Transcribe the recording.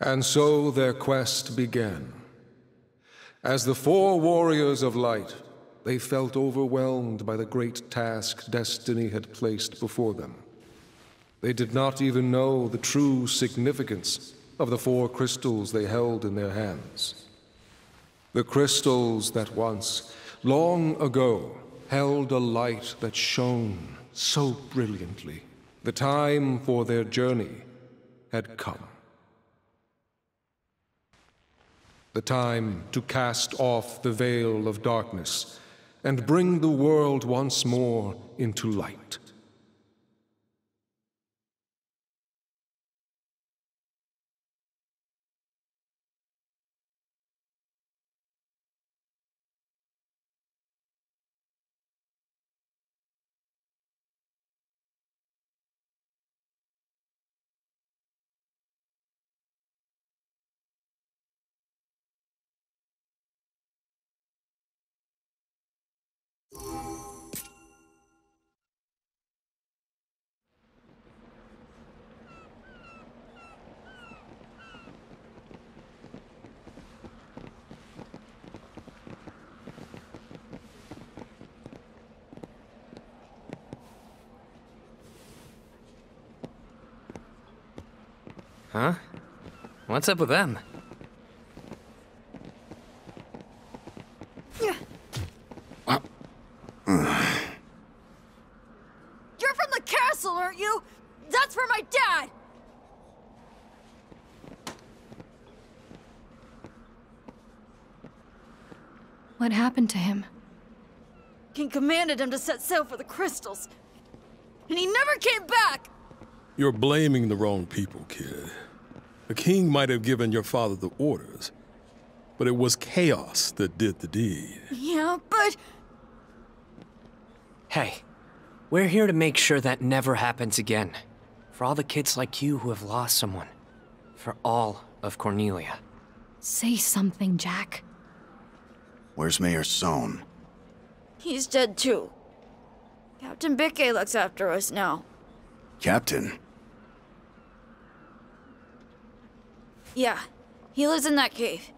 And so their quest began. As the four warriors of light, they felt overwhelmed by the great task destiny had placed before them. They did not even know the true significance of the four crystals they held in their hands. The crystals that once, long ago, held a light that shone so brilliantly. The time for their journey had come. The time to cast off the veil of darkness and bring the world once more into light. Huh? What's up with them? You're from the castle, aren't you? That's for my dad! What happened to him? King commanded him to set sail for the crystals. And he never came back! You're blaming the wrong people, kid. The king might have given your father the orders, but it was chaos that did the deed. Yeah, but Hey, we're here to make sure that never happens again. For all the kids like you who have lost someone. For all of Cornelia. Say something, Jack. Where's Mayor Sohn? he's dead too. Captain Bikke looks after us now. Captain? Yeah, he lives in that cave.